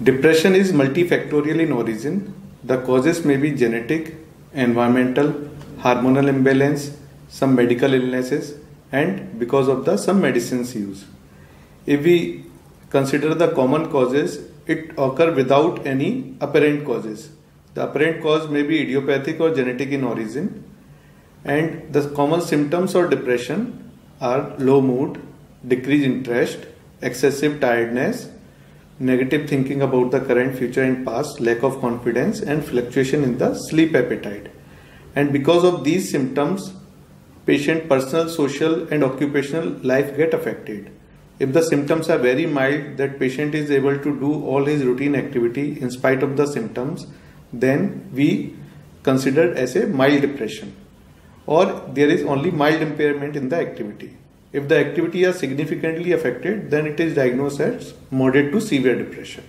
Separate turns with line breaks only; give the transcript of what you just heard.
Depression is multifactorial in origin the causes may be genetic environmental hormonal imbalance some medical illnesses and because of the some medicine use if we consider the common causes it occur without any apparent causes the apparent cause may be idiopathic or genetic in origin and the common symptoms of depression are low mood decrease interest excessive tiredness negative thinking about the current, future, and past, lack of confidence, and fluctuation in the sleep appetite. And because of these symptoms, patient personal, social, and occupational life get affected. If the symptoms are very mild, that patient is able to do all his routine activity in spite of the symptoms, then we consider as a mild depression. Or there is only mild impairment in the activity. If the activity is significantly affected, then it is diagnosed as moderate to severe depression.